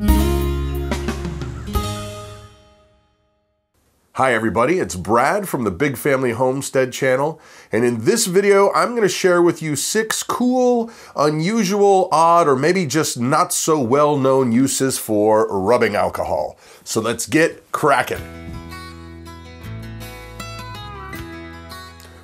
Hi everybody, it's Brad from the Big Family Homestead channel, and in this video I'm going to share with you six cool, unusual, odd, or maybe just not so well-known uses for rubbing alcohol. So let's get cracking.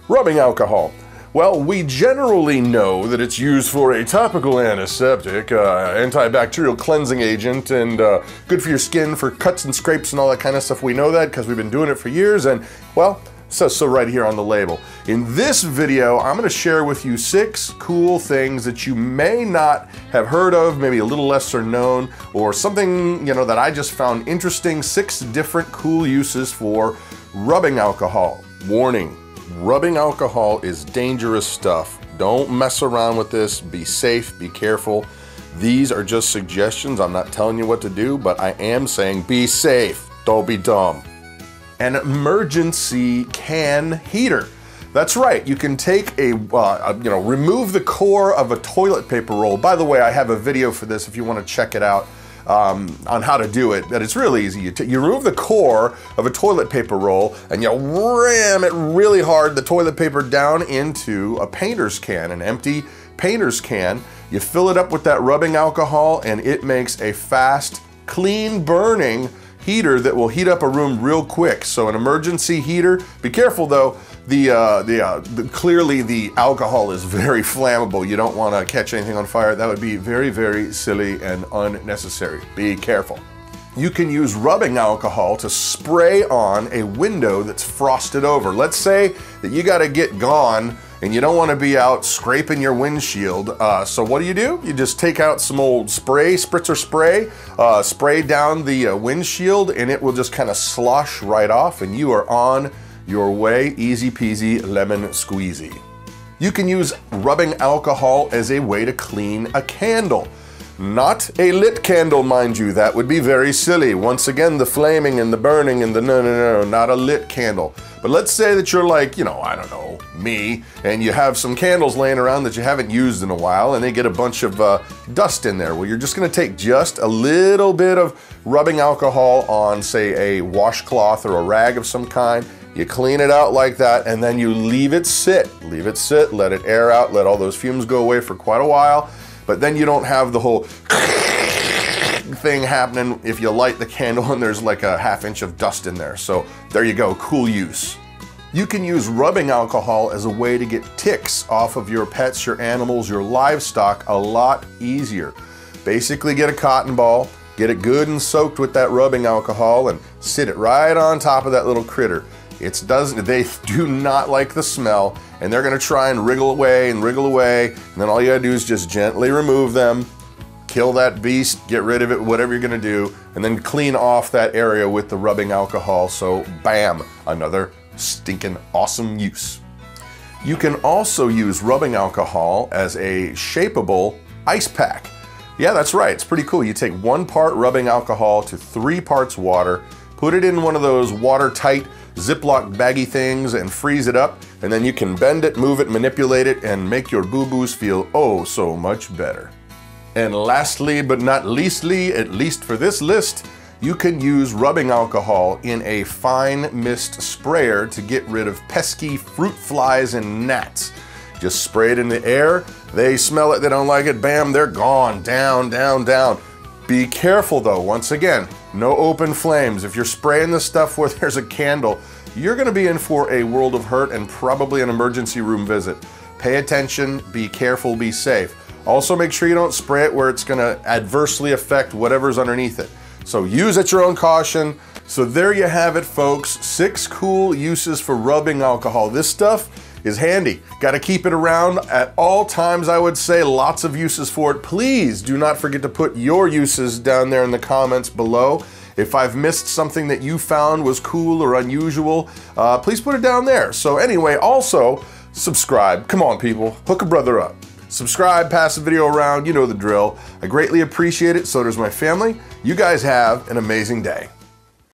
Rubbing alcohol. Well, we generally know that it's used for a topical antiseptic, uh, antibacterial cleansing agent, and uh, good for your skin for cuts and scrapes and all that kind of stuff. We know that because we've been doing it for years, and well, says so right here on the label. In this video, I'm gonna share with you six cool things that you may not have heard of, maybe a little lesser known, or something, you know, that I just found interesting, six different cool uses for rubbing alcohol. Warning, Rubbing alcohol is dangerous stuff. Don't mess around with this. Be safe, be careful. These are just suggestions. I'm not telling you what to do, but I am saying be safe. Don't be dumb. An emergency can heater. That's right, you can take a, uh, you know, remove the core of a toilet paper roll. By the way, I have a video for this if you want to check it out um, on how to do it, but it's really easy. You, you remove the core of a toilet paper roll and you ram it really hard, the toilet paper down into a painter's can, an empty painter's can. You fill it up with that rubbing alcohol and it makes a fast, clean burning heater that will heat up a room real quick. So an emergency heater, be careful though, the, uh, the, uh, the, clearly the alcohol is very flammable. You don't want to catch anything on fire. That would be very, very silly and unnecessary. Be careful. You can use rubbing alcohol to spray on a window that's frosted over. Let's say that you got to get gone and you don't want to be out scraping your windshield. Uh, so what do you do? You just take out some old spray, spritzer spray, uh, spray down the uh, windshield, and it will just kind of slosh right off, and you are on your way, easy peasy, lemon squeezy. You can use rubbing alcohol as a way to clean a candle. Not a lit candle, mind you, that would be very silly. Once again, the flaming and the burning and the no, no, no, not a lit candle. But let's say that you're like, you know, I don't know, me, and you have some candles laying around that you haven't used in a while, and they get a bunch of uh, dust in there. Well, you're just gonna take just a little bit of rubbing alcohol on, say, a washcloth or a rag of some kind, you clean it out like that and then you leave it sit. Leave it sit, let it air out, let all those fumes go away for quite a while. But then you don't have the whole thing happening if you light the candle and there's like a half inch of dust in there. So there you go, cool use. You can use rubbing alcohol as a way to get ticks off of your pets, your animals, your livestock a lot easier. Basically get a cotton ball, get it good and soaked with that rubbing alcohol and sit it right on top of that little critter. It's doesn't they do not like the smell and they're gonna try and wriggle away and wriggle away. And then all you gotta do is just gently remove them kill that beast get rid of it whatever you're gonna do and then clean off that area with the rubbing alcohol. So bam another stinking awesome use. You can also use rubbing alcohol as a shapeable ice pack. Yeah that's right it's pretty cool. You take one part rubbing alcohol to three parts water put it in one of those watertight Ziploc baggy things and freeze it up, and then you can bend it, move it, manipulate it, and make your boo-boos feel oh so much better. And lastly but not leastly, at least for this list, you can use rubbing alcohol in a fine mist sprayer to get rid of pesky fruit flies and gnats. Just spray it in the air, they smell it, they don't like it, bam, they're gone, down, down, down. Be careful though, once again, no open flames. If you're spraying this stuff where there's a candle, you're gonna be in for a world of hurt and probably an emergency room visit. Pay attention, be careful, be safe. Also make sure you don't spray it where it's gonna adversely affect whatever's underneath it. So use at your own caution. So there you have it folks, six cool uses for rubbing alcohol. This stuff is handy. Got to keep it around at all times, I would say. Lots of uses for it. Please do not forget to put your uses down there in the comments below. If I've missed something that you found was cool or unusual, uh, please put it down there. So anyway, also subscribe. Come on, people, hook a brother up. Subscribe, pass the video around, you know the drill. I greatly appreciate it, so does my family. You guys have an amazing day.